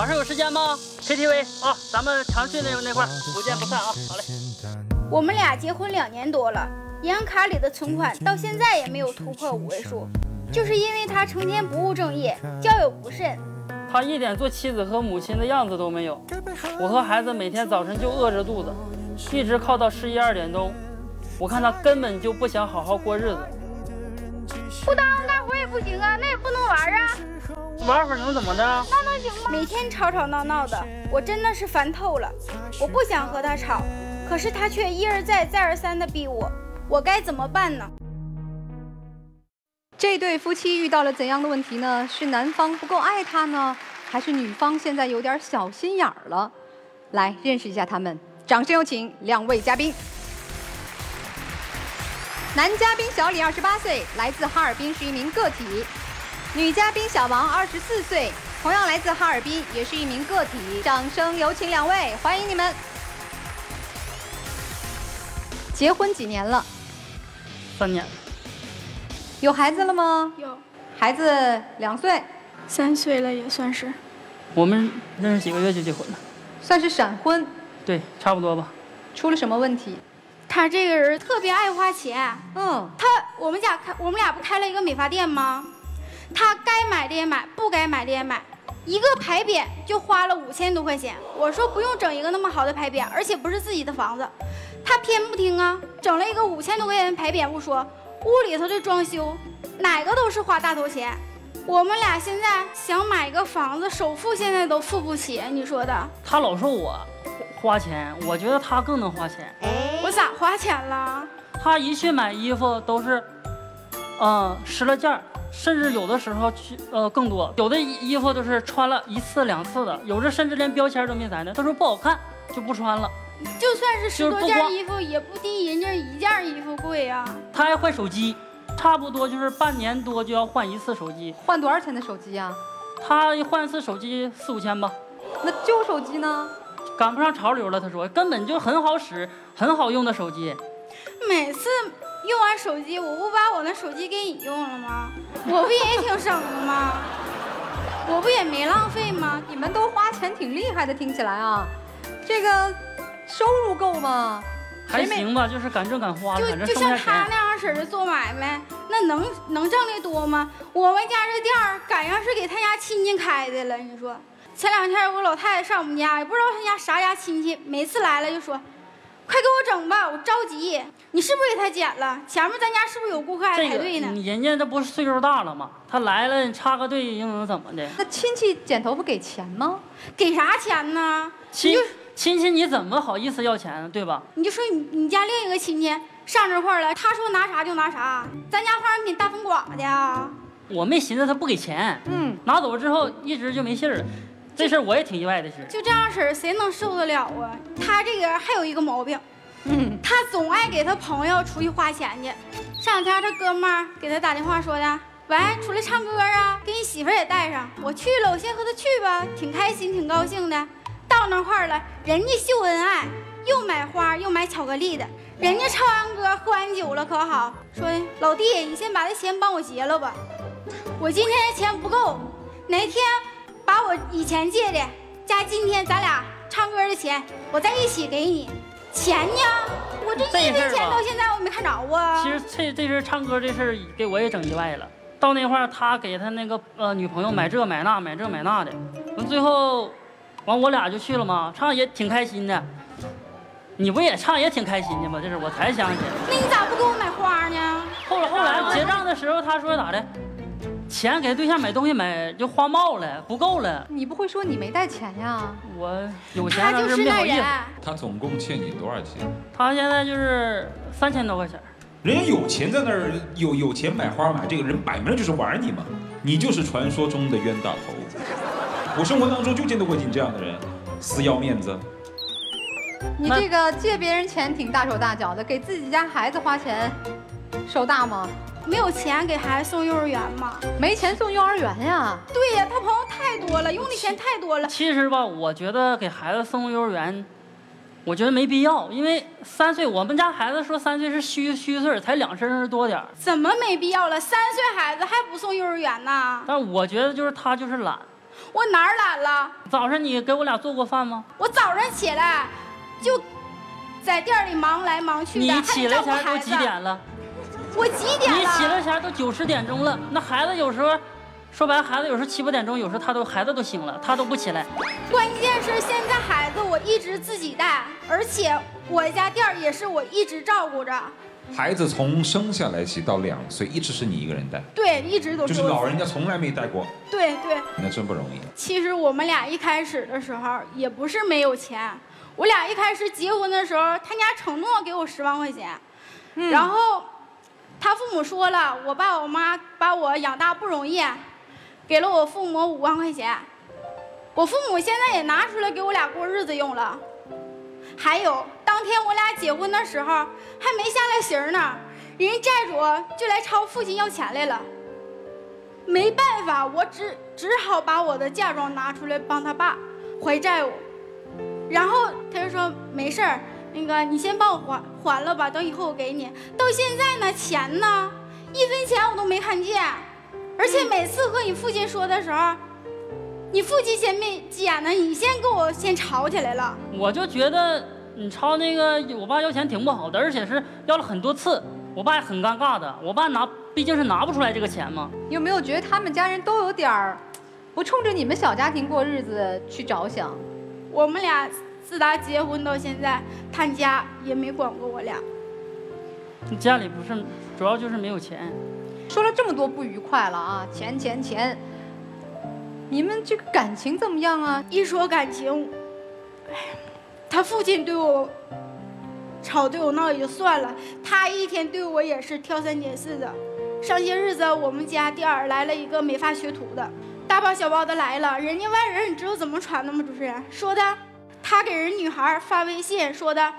晚上有时间吗？KTV 啊，咱们长训那那块不见不散啊！好嘞。我们俩结婚两年多了，银行卡里的存款到现在也没有突破五位数，就是因为他成天不务正业，交友不慎。他一点做妻子和母亲的样子都没有。我和孩子每天早晨就饿着肚子，一直靠到十一二点钟。我看他根本就不想好好过日子。不当干活也不行啊，那也不能玩啊。玩会儿能怎么的？那能行吗？每天吵吵闹闹的，我真的是烦透了。我不想和他吵，可是他却一而再、再而三的逼我，我该怎么办呢？这对夫妻遇到了怎样的问题呢？是男方不够爱他呢，还是女方现在有点小心眼儿了？来认识一下他们，掌声有请两位嘉宾。男嘉宾小李，二十八岁，来自哈尔滨，是一名个体；女嘉宾小王，二十四岁，同样来自哈尔滨，也是一名个体。掌声有请两位，欢迎你们。结婚几年了？三年。有孩子了吗？有，孩子两岁，三岁了也算是。我们认识几个月就结婚了，算是闪婚。对，差不多吧。出了什么问题？他这个人特别爱花钱。嗯。他我们家开我们俩不开了一个美发店吗？他该买的也买，不该买的也买。一个牌匾就花了五千多块钱。我说不用整一个那么好的牌匾，而且不是自己的房子，他偏不听啊，整了一个五千多块钱的牌匾不说。屋里头的装修，哪个都是花大头钱。我们俩现在想买个房子，首付现在都付不起，你说的？他老说我花钱，我觉得他更能花钱。我咋花钱了？他一去买衣服都是，嗯，十来件，甚至有的时候去呃更多。有的衣服都是穿了一次两次的，有的甚至连标签都没粘呢。他说不好看就不穿了。就算是十多件衣服，也不低人家一件衣服贵呀。他还换手机，差不多就是半年多就要换一次手机。换多少钱的手机呀？他换一次手机四五千吧。那旧手机呢？赶不上潮流了。他说根本就很好使、很好用的手机。每次用完手机，我不把我那手机给你用了吗？我不也挺省的吗？我不也没浪费吗？你们都花钱挺厉害的，听起来啊，这个。收入够吗？还行吧，就是敢挣敢花，就就像他那样式的做买卖，那能能挣的多吗？我们家这店儿赶上是给他家亲戚开的了。你说，前两天我老太太上我们家，也不知道他家啥家亲戚，每次来了就说：“快给我整吧，我着急。”你是不是给他剪了？前面咱家是不是有顾客还排队呢？人家这不是岁数大了吗？他来了，你插个队又能怎么的？那亲戚剪头发给钱吗？给啥钱呢？亲。亲戚你怎么好意思要钱呢？对吧？你就说你你家另一个亲戚上这块了，他说拿啥就拿啥，咱家化妆品大风刮的。我没寻思他不给钱，嗯，拿走之后一直就没信儿了。这事儿我也挺意外的是。就这样式儿，谁能受得了啊？他这个人还有一个毛病，嗯，他总爱给他朋友出去花钱去。上两天他哥们儿给他打电话说的，喂，出来唱歌啊，给你媳妇儿也带上。我去了，我先和他去吧，挺开心，挺高兴的。到那块儿了，人家秀恩爱，又买花又买巧克力的。人家唱完歌喝完酒了，可好？说的老弟，你先把这钱帮我结了吧，我今天的钱不够，哪天把我以前借的加今天咱俩唱歌的钱，我再一起给你。钱呢？我这一分钱到现在我没看着啊。其实这这事唱歌这事给我也整意外了。到那块儿，他给他那个呃女朋友买这买那买这买那的，完最后。完，我俩就去了嘛，唱也挺开心的。你不也唱也挺开心的吗？这是我才想起来。那你咋不给我买花呢？后来后来结账的时候，他说咋的？钱给对象买东西买就花冒了，不够了。你不会说你没带钱呀？我有钱，但是没好意思。他总共欠你多少钱？他现在就是三千多块钱。人家有钱在那儿有有钱买花买这个人摆明了就是玩你嘛，你就是传说中的冤大头。我生活当中就见到过你这样的人，死要面子。你这个借别人钱挺大手大脚的，给自己家孩子花钱，手大吗？没有钱给孩子送幼儿园吗？没钱送幼儿园呀？对呀，他朋友太多了，用的钱太多了。其实吧，我觉得给孩子送幼儿园，我觉得没必要，因为三岁，我们家孩子说三岁是虚虚岁，才两声多点怎么没必要了？三岁孩子还不送幼儿园呢？但我觉得就是他就是懒。我哪儿懒了？早上你给我俩做过饭吗？我早上起来就在店里忙来忙去的，你还起来前都。几点了？我几点了你起来了？前都九十点钟了。那孩子有时候，说白了，孩子有时候七八点钟，有时候他都孩子都醒了，他都不起来。关键是现在孩子我一直自己带，而且我家店儿也是我一直照顾着。孩子从生下来起到两岁，一直是你一个人带，对，一直都就是老人家从来没带过，对对，那真不容易。其实我们俩一开始的时候也不是没有钱，我俩一开始结婚的时候，他家承诺给我十万块钱，嗯然后他父母说了，我爸我妈把我养大不容易，给了我父母五万块钱，我父母现在也拿出来给我俩过日子用了。还有当天我俩结婚的时候还没下来形呢，人家债主就来朝父亲要钱来了。没办法，我只只好把我的嫁妆拿出来帮他爸还债务，然后他就说没事儿，那个你先帮我还还了吧，等以后我给你。到现在呢，钱呢，一分钱我都没看见，而且每次和你父亲说的时候，你父亲先没急眼呢，你先跟我先吵起来了。我就觉得你朝那个我爸要钱挺不好的，而且是要了很多次，我爸也很尴尬的。我爸拿毕竟是拿不出来这个钱嘛。有没有觉得他们家人都有点儿不冲着你们小家庭过日子去着想？我们俩自打结婚到现在，他家也没管过我俩。你家里不是，主要就是没有钱。说了这么多不愉快了啊，钱钱钱，你们这个感情怎么样啊？一说感情，哎，他父亲对我吵对我闹也就算了，他一天对我也是挑三拣四的。上些日子我们家店儿来了一个美发学徒的，大包小包的来了，人家外人你知道怎么传的吗？主持人说的，他给人女孩发微信说的，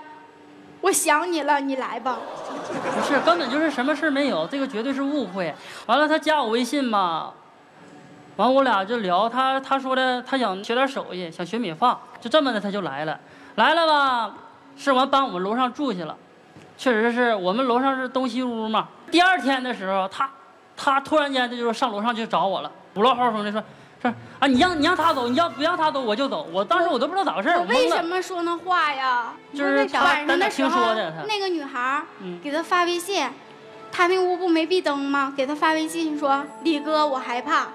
我想你了，你来吧。不是，根本就是什么事没有，这个绝对是误会。完了，他加我微信嘛，完我俩就聊，他他说的他想学点手艺，想学美发，就这么的他就来了，来了吧，是完搬我们楼上住去了，确实是我们楼上是东西屋嘛。第二天的时候，他他突然间他就上楼上去找我了，五老号风的说说啊，你让你让他走，你要不让他走我就走。我当时我都不知道咋回事儿，我为什。么说那话呀？就是为啥他晚上听的时候说的他，那个女孩给他发微信，他那屋不没闭灯吗？给他发微信说：“李哥，我害怕。”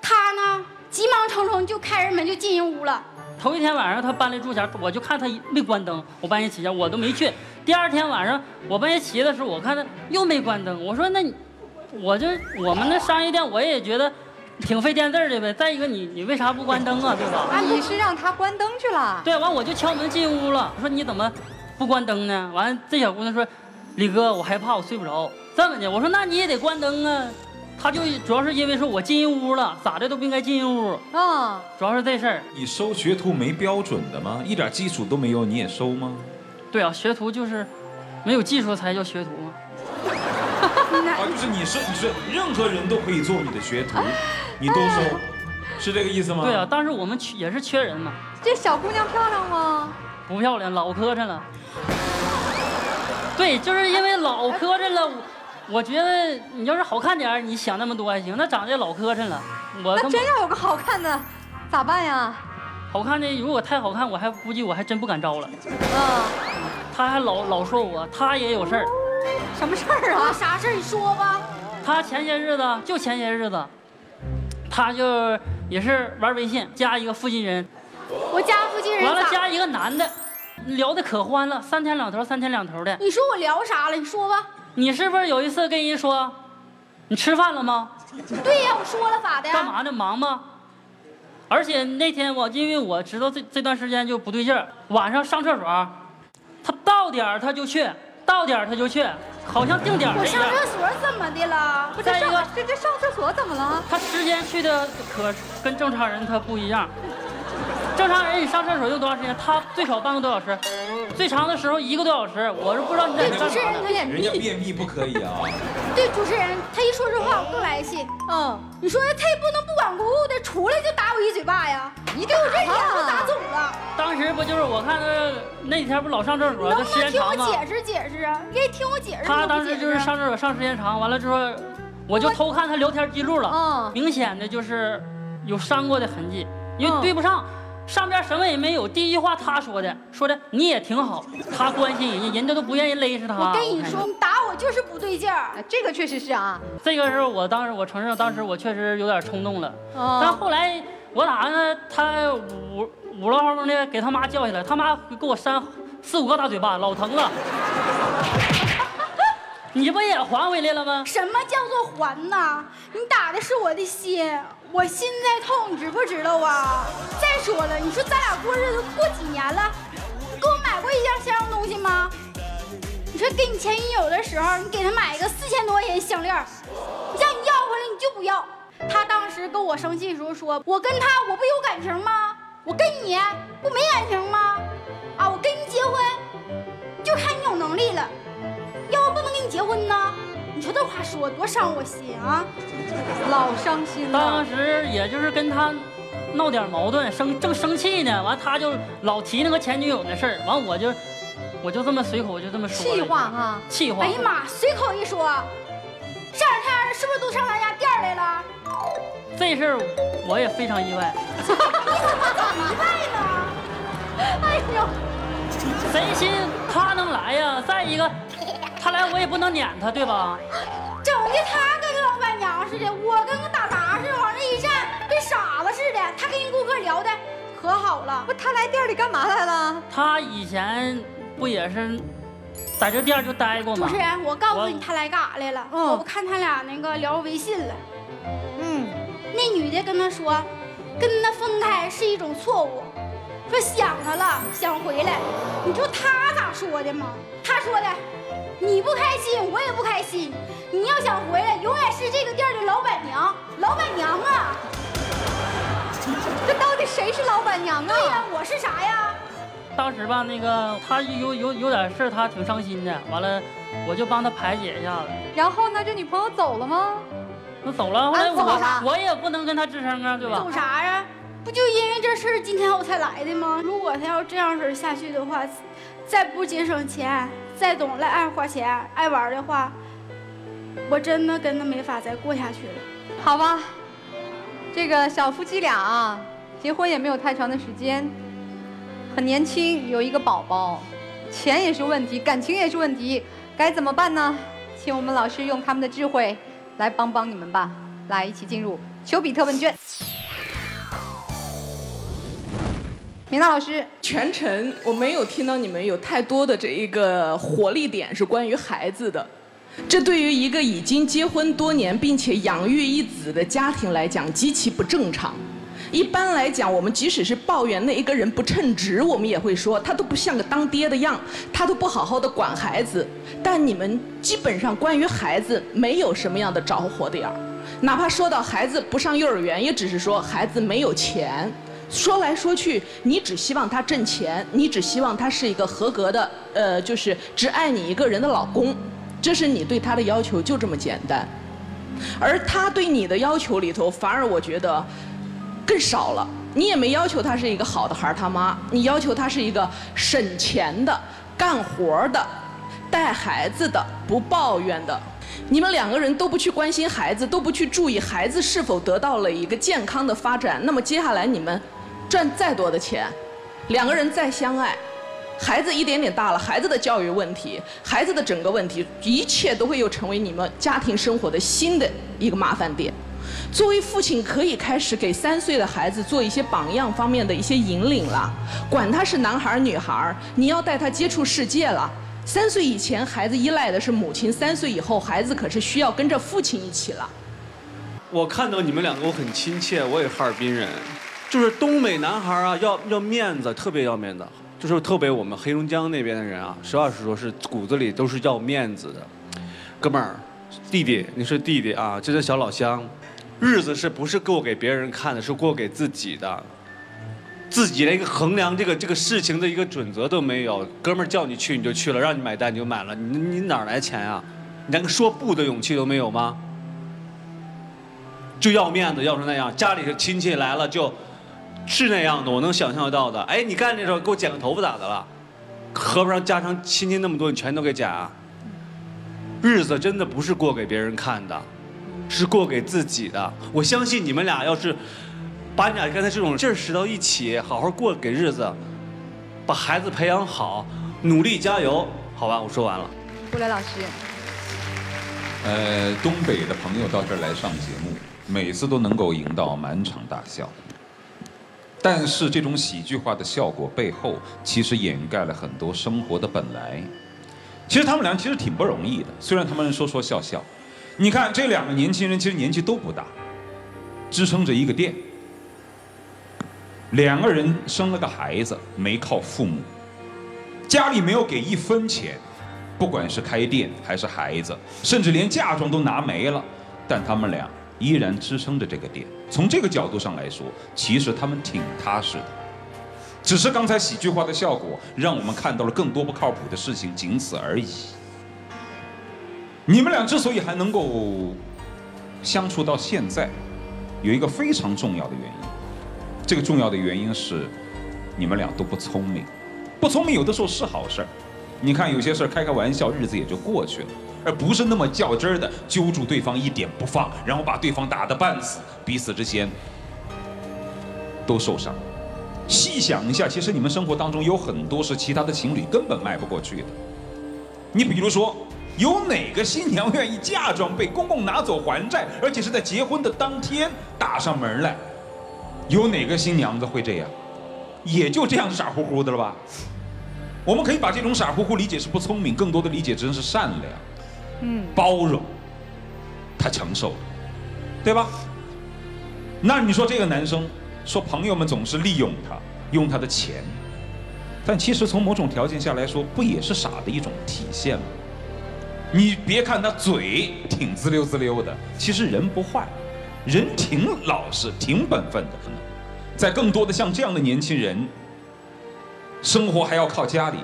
他呢，急忙匆匆就开着门就进人屋了。头一天晚上他搬来住前，我就看他没关灯，我半夜起来我都没去。第二天晚上我半夜起夜的时候，我看他又没关灯，我说那你，我就我们那商业店我也觉得 挺费电字儿的呗。再一个你你为啥不关灯啊，对吧？啊，你是让他关灯去了？对，完我就敲门进屋了，我说你怎么不关灯呢？完了这小姑娘说，李哥我害怕我睡不着，这么的，我说那你也得关灯啊。他就主要是因为说我进屋了，咋的都不应该进屋，啊，主要是这事儿。你收学徒没标准的吗？一点基础都没有，你也收吗？对啊，学徒就是没有技术才叫学徒嘛。啊，就是你是你是任何人都可以做你的学徒，你都收，是这个意思吗？对啊，当时我们缺也是缺人嘛，这小姑娘漂亮吗？不漂亮，老磕碜了。对，就是因为老磕碜了，我我觉得你要是好看点儿你想那么多还行，那长得老磕碜了。我那真要有个好看的，咋办呀？好看的，如果太好看，我还估计我还真不敢招了。啊，他还老老说我，他也有事儿。什么事儿啊，啊？啥事儿你说吧。他前些日子就前些日子，他就也是玩微信，加一个附近人，我家附近人？完了加一个男的，聊的可欢了，三天两头，三天两头的。你说我聊啥了？你说吧。你是不是有一次跟人说，你吃饭了吗？对呀，我说了咋的呀？干嘛呢？忙吗？而且那天我因为我知道这这段时间就不对劲儿，晚上上厕所，他到点儿他就去，到点儿他就去，好像定点儿。我上厕所怎么的了？不是上再一个这这上厕所怎么了？他时间去的可跟正常人他不一样。正常人你上厕所用多长时间？他最少半个多小时，最长的时候一个多小时。我是不知道你在对主持人。他也人家便秘不可以啊。对主持人，他一说这话我更来气。嗯，你说他也不能不管不顾的出来就打我一嘴巴呀！你给我这脸都打肿了，当时不就是我看他那几天不老上厕所，能不能听我？解释解释啊？你给听我解释。他当时就是上厕所上时间长，完了之后，我就偷看他聊天记录了，嗯明显的就是有删过的痕迹。因为嗯对不上，上边什么也没有。第一句话他说的，说的你也挺好，他关心人家，人家都不愿意勒死他。我跟你说，你打我就是不对劲儿。啊这个确实是啊。这个是我当时我承认，当时我确实有点冲动了。但哦，后来我打呢，他五五六号的给他妈叫下来，他妈给我扇四五个大嘴巴，老疼了。你不也还回来了吗？什么叫做还呢？你打的是我的心，我心在痛，你知不知道啊？再说了，你说咱俩过日子过几年了，你给我买过一样像样东西吗？你说给你前女友的时候，你给她买一个四千多块钱项链，你让你要回来你就不要。她当时跟我生气的时候说：“我跟他我不有感情吗？我跟你不没感情吗？啊，这话说多伤我心啊！老伤心了当。时也就是跟他闹点矛盾，生正生气呢，完他就老提那个前女友的事儿，完我就我就这么随口就这么说气话哈，气话哎。呀妈，随口一说，这两天是不是都上咱家店儿来了？这事儿我也非常意外，你怎么意外呢？哎呦，谁信他能来呀？再一个，他来我也不能撵他，对吧？整的他跟个老板娘似的，我跟个打杂似的，往这一站，跟傻子似的。他跟人顾客聊的可好了不，，他来店里干嘛来了？他以前不也是在这店就待过吗主持？人，我告诉你他来干啥来了？嗯我不看他俩那个聊微信了。嗯，那女的跟他说，跟他分开是一种错误，说想他了，想回来。你知道他咋说的吗？他说的，你不开心，我也不开心。你要想回来，永远是这个店的老板娘。老板娘啊，这到底谁是老板娘啊对呀、啊？我是啥呀？当时吧，那个他有有有点事儿，他挺伤心的。完了，我就帮他排解一下子。然后呢，这女朋友走了吗？那走了，后来我我也不能跟他吱声啊，对吧走？啥呀？不就因为这事儿今天我才来的吗？如果他要这样式儿下去的话，再不节省钱，再懂来爱花钱、爱玩的话，我真的跟他没法再过下去了。好吧，这个小夫妻俩啊，结婚也没有太长的时间，很年轻，有一个宝宝，钱也是问题，感情也是问题，该怎么办呢？请我们老师用他们的智慧来帮帮你们吧。来，一起进入丘比特问卷。米娜老师，全程我没有听到你们有太多的这一个活力点是关于孩子的，这对于一个已经结婚多年并且养育一子的家庭来讲极其不正常。一般来讲，我们即使是抱怨那一个人不称职，我们也会说他都不像个当爹的样，他都不好好的管孩子。但你们基本上关于孩子没有什么样的着火点儿，哪怕说到孩子不上幼儿园，也只是说孩子没有钱。说来说去，你只希望他挣钱，你只希望他是一个合格的，呃，就是只爱你一个人的老公，这是你对他的要求，就这么简单。而他对你的要求里头，反而我觉得更少了。你也没要求他是一个好的孩儿他妈，你要求他是一个省钱的、干活的、带孩子的、不抱怨的。你们两个人都不去关心孩子，都不去注意孩子是否得到了一个健康的发展，那么接下来你们赚再多的钱，两个人再相爱，孩子一点点大了，孩子的教育问题，孩子的整个问题，一切都会又成为你们家庭生活的新的一个麻烦点。作为父亲，可以开始给三岁的孩子做一些榜样方面的一些引领了，管他是男孩女孩，你要带他接触世界了。三岁以前，孩子依赖的是母亲；三岁以后，孩子可是需要跟着父亲一起了。我看到你们两个，我很亲切。我也哈尔滨人，就是东北男孩啊，要要面子，特别要面子。就是特别我们黑龙江那边的人啊，实话实说，是骨子里都是要面子的。哥们儿，弟弟，你是弟弟啊，这是小老乡，日子是不是过给别人看的，是过给自己的。自己连一个衡量这个这个事情的一个准则都没有，哥们儿叫你去你就去了，让你买单你就买了，你你哪来钱啊？你连个说不的勇气都没有吗？就要面子，要成那样，家里的亲戚来了就是那样的，我能想象得到的。哎，你干这时候给我剪个头发咋的了？合不上家常亲戚那么多，你全都给剪啊？日子真的不是过给别人看的，是过给自己的。我相信你们俩要是把你俩刚才这种劲儿使到一起，好好过给日子，把孩子培养好，努力加油，好吧？我说完了。顾磊老师，呃，东北的朋友到这儿来上节目，每次都能够赢到满场大笑。但是这种喜剧化的效果背后，其实掩盖了很多生活的本来。其实他们俩其实挺不容易的，虽然他们说说笑笑。你看这两个年轻人，其实年纪都不大，支撑着一个店。两个人生了个孩子，没靠父母，家里没有给一分钱，不管是开店还是孩子，甚至连嫁妆都拿没了，但他们俩依然支撑着这个店。从这个角度上来说，其实他们挺踏实的。只是刚才喜剧化的效果，让我们看到了更多不靠谱的事情，仅此而已。你们俩之所以还能够相处到现在，有一个非常重要的原因。这个重要的原因是，你们俩都不聪明，不聪明有的时候是好事儿。你看有些事儿开开玩笑，日子也就过去了，而不是那么较真儿的揪住对方一点不放，然后把对方打得半死，彼此之间都受伤。细想一下，其实你们生活当中有很多是其他的情侣根本迈不过去的。你比如说，有哪个新娘愿意嫁妆被公公拿走还债，而且是在结婚的当天打上门来？有哪个新娘子会这样？也就这样傻乎乎的了吧？我们可以把这种傻乎乎理解是不聪明，更多的理解真是善良，嗯，包容，他承受了，对吧？那你说这个男生说朋友们总是利用他，用他的钱，但其实从某种条件下来说，不也是傻的一种体现吗？你别看他嘴挺滋溜滋溜的，其实人不坏。人挺老实，挺本分的，在更多的像这样的年轻人，生活还要靠家里，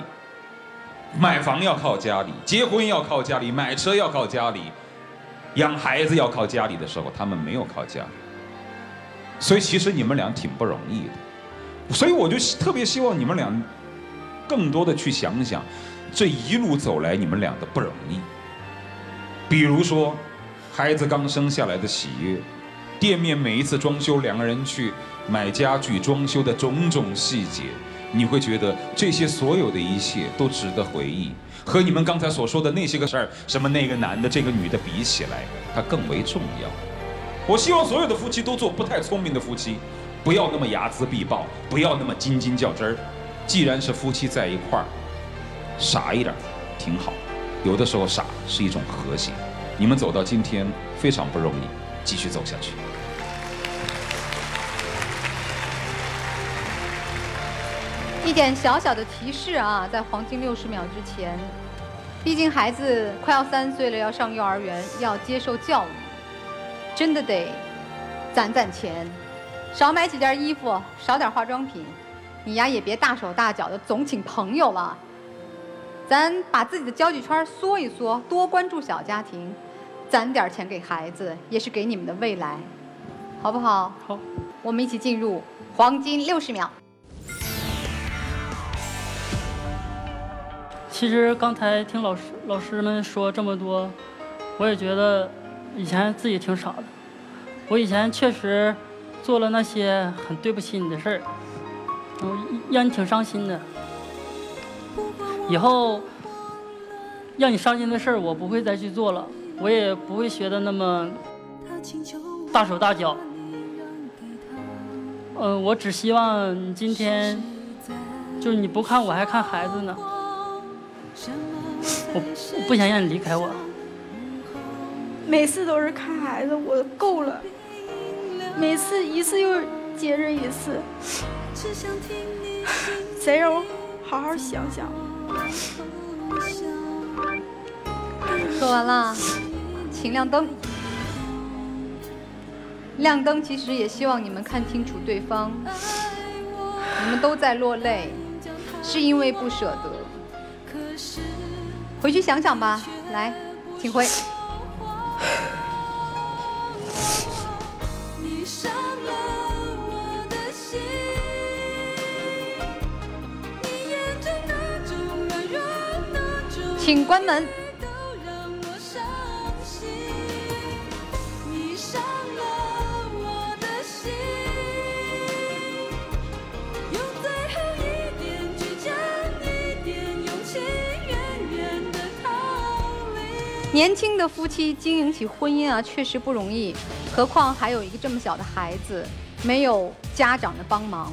买房要靠家里，结婚要靠家里，买车要靠家里，养孩子要靠家里的时候，他们没有靠家里，所以其实你们俩挺不容易的，所以我就特别希望你们俩，更多的去想想，这一路走来你们俩的不容易，比如说，孩子刚生下来的喜悦。店面每一次装修，两个人去买家具、装修的种种细节，你会觉得这些所有的一切都值得回忆。和你们刚才所说的那些个事儿，什么那个男的、这个女的比起来，它更为重要。我希望所有的夫妻都做不太聪明的夫妻，不要那么睚眦必报，不要那么斤斤较真儿。既然是夫妻在一块儿，傻一点儿挺好。有的时候傻是一种和谐。你们走到今天非常不容易，继续走下去。一点小小的提示啊，在黄金六十秒之前，毕竟孩子快要三岁了，要上幼儿园，要接受教育，真的得攒攒钱，少买几件衣服，少点化妆品，你呀也别大手大脚的总请朋友了，咱把自己的交际圈缩一缩，多关注小家庭，攒点钱给孩子，也是给你们的未来，好不好？好，我们一起进入黄金六十秒。其实刚才听老师老师们说这么多，我也觉得以前自己挺傻的。我以前确实做了那些很对不起你的事儿，让你挺伤心的。以后让你伤心的事儿，我不会再去做了，我也不会学的那么大手大脚。嗯，我只希望你今天就是你不看我还看孩子呢。我我不想让你离开我。每次都是看孩子，我够了。每次一次又接着一次，再让我好好想想。说完了，请亮灯。亮灯其实也希望你们看清楚对方。你们都在落泪，是因为不舍得。回去想想吧，来，请回。请关门。年轻的夫妻经营起婚姻啊，确实不容易，何况还有一个这么小的孩子，没有家长的帮忙。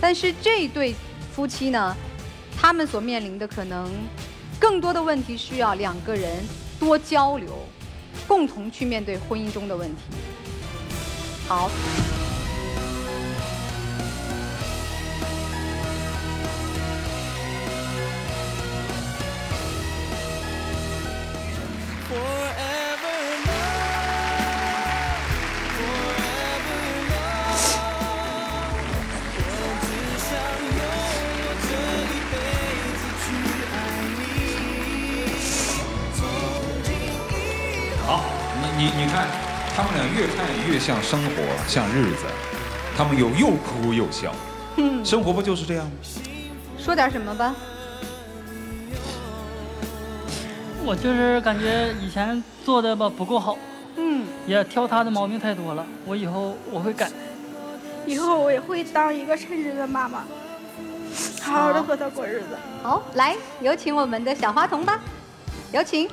但是这对夫妻呢，他们所面临的可能更多的问题，需要两个人多交流，共同去面对婚姻中的问题。好。你你你看，他们俩越看越像生活，像日子，他们有又哭又笑，嗯 生活不就是这样吗？说点什么吧。我就是感觉以前做的吧不够好，嗯，也挑他的毛病太多了。我以后我会改，以后我也会当一个称职的妈妈，好好的和他过日子。好，来有请我们的小花童吧，有请。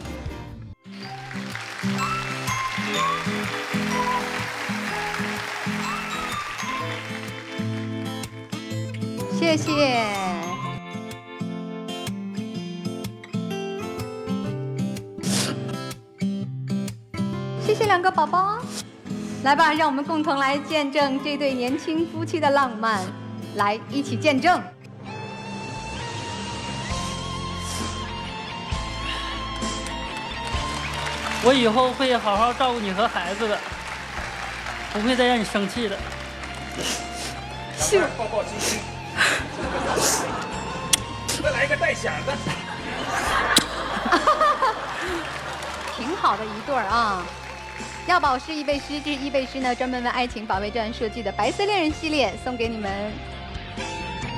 谢谢。谢谢两个宝宝，来吧，让我们共同来见证这对年轻夫妻的浪漫，来一起见证。我以后会好好照顾你和孩子的，不会再让你生气的。是。抱抱亲亲。再来一个带响的。挺好的一对儿啊！要保湿易贝诗，这是易贝诗呢专门为爱情保卫战设计的白色恋人系列，送给你们。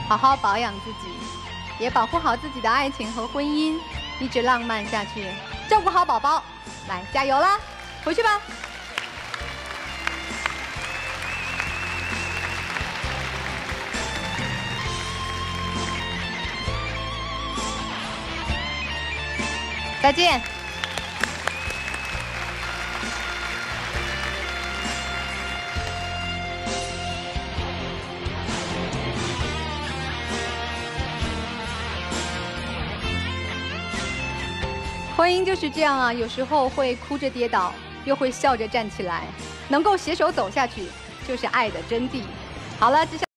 好好保养自己，也保护好自己的爱情和婚姻，一直浪漫下去，照顾好宝宝。来，加油啦！回去吧。再见。婚姻就是这样啊，有时候会哭着跌倒，又会笑着站起来，能够携手走下去，就是爱的真谛。好了，接下。